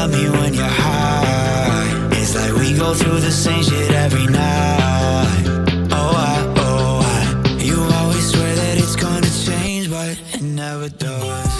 love me when you're high. It's like we go through the same shit every night. Oh, I, oh, I. You always swear that it's gonna change But it never does.